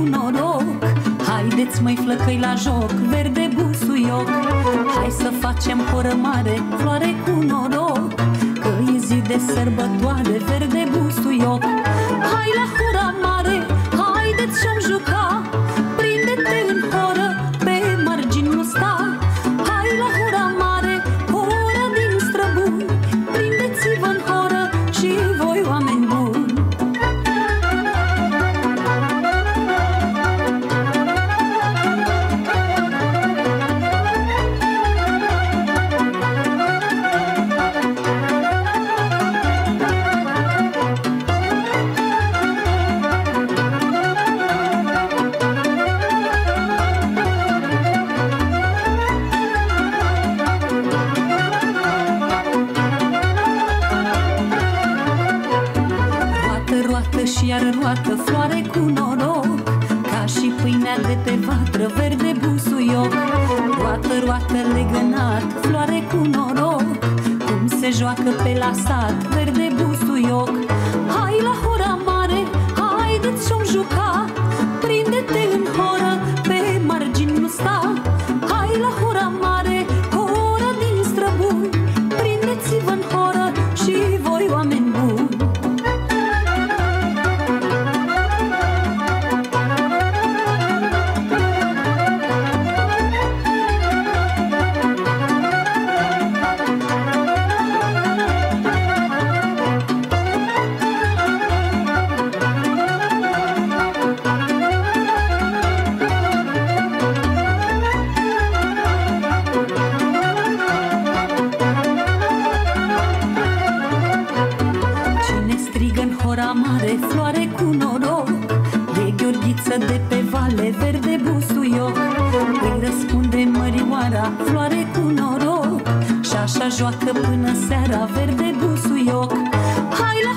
Verde busuioc, floare cu noroc. Haideți măi flăcăi la joc, verde busuioc. Hai să facem horă mare, floare cu noroc. Că e zi de sărbătoare, verde busuioc. Hai la hora mare, haideți și-am juca și iar roată, floare cu noroc Ca și pâinea de pe vatră, verde busuioc. Roată, roată legănat, floare cu noroc Cum se joacă pe la sat, verde floare cu noroc. E gheorghiță de pe vale, verde busuioc Îi răspunde mărioara, floare cu noroc. Și așa joacă până seara, verde busuioc. Hai la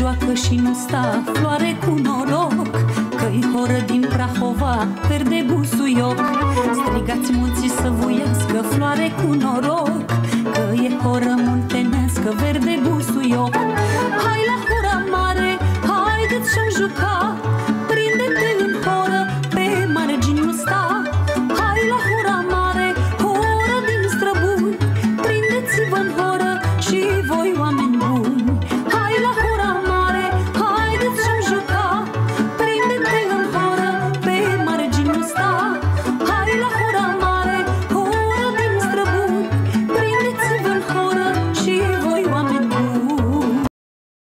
Joacă, joacă și nu sta, floare cu noroc Că-i horă din Prahova, verde busuioc. Strigați munții să vuiască, floare cu noroc Că e horă muntenească, verde busuioc